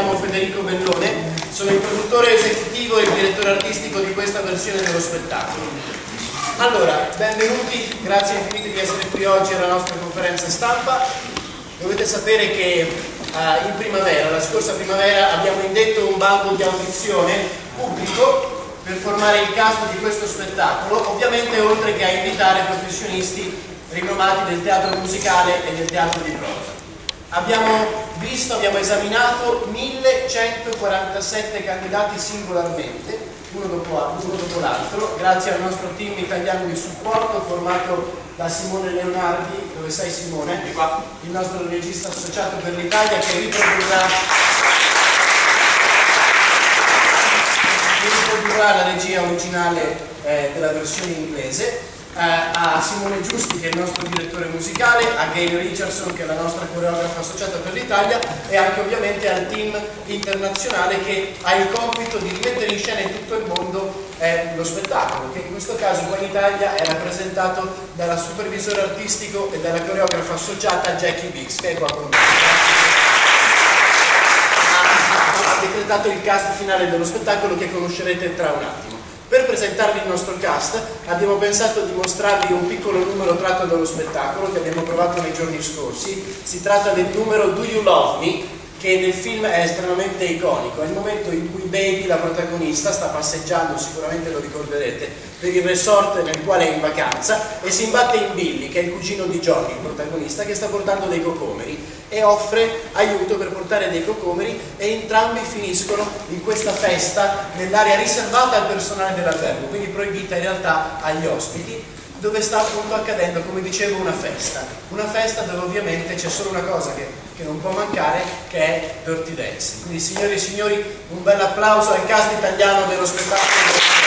chiamo Federico Bellone, sono il produttore esecutivo e il direttore artistico di questa versione dello spettacolo. Allora, benvenuti, grazie infinite di essere qui oggi alla nostra conferenza stampa. Dovete sapere che uh, in primavera, la scorsa primavera, abbiamo indetto un bando di audizione pubblico per formare il cast di questo spettacolo, ovviamente oltre che a invitare professionisti rinomati del teatro musicale e del teatro di prosa. Abbiamo visto, abbiamo esaminato 1147 candidati singolarmente, uno dopo, dopo l'altro, grazie al nostro team italiano di supporto formato da Simone Leonardi, dove sei Simone? Il nostro regista associato per l'Italia che riprodurrà, la regia originale eh, della versione inglese a Simone Giusti che è il nostro direttore musicale, a Gail Richardson che è la nostra coreografa associata per l'Italia e anche ovviamente al team internazionale che ha il compito di rimettere in scena in tutto il mondo eh, lo spettacolo, che in questo caso qua in Italia è rappresentato dalla supervisore artistico e dalla coreografa associata Jackie Biggs, che è qua con noi. Ha decretato il cast finale dello spettacolo che conoscerete tra un attimo. Per presentarvi il nostro cast abbiamo pensato di mostrarvi un piccolo numero tratto dallo spettacolo che abbiamo provato nei giorni scorsi. Si tratta del numero Do You Love Me che nel film è estremamente iconico, è il momento in cui Baby, la protagonista, sta passeggiando, sicuramente lo ricorderete, per il resort nel quale è in vacanza e si imbatte in Billy, che è il cugino di Johnny, il protagonista, che sta portando dei cocomeri e offre aiuto per portare dei cocomeri e entrambi finiscono in questa festa nell'area riservata al personale dell'albergo, quindi proibita in realtà agli ospiti dove sta appunto accadendo, come dicevo, una festa. Una festa dove ovviamente c'è solo una cosa che, che, non può mancare, che è Dirty Dance. Quindi signori e signori, un bel applauso al cast italiano dello spettacolo.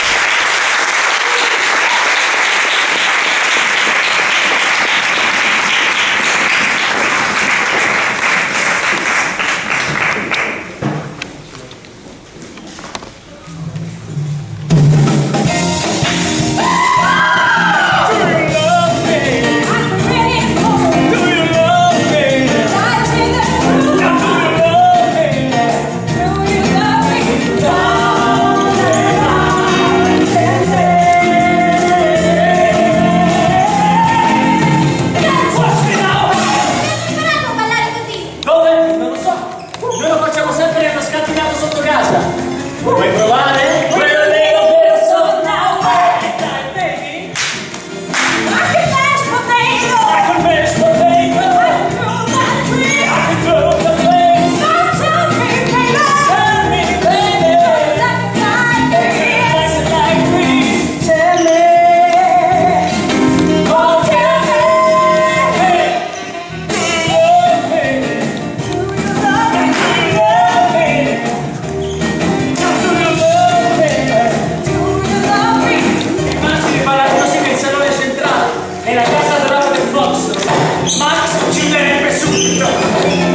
Turn around.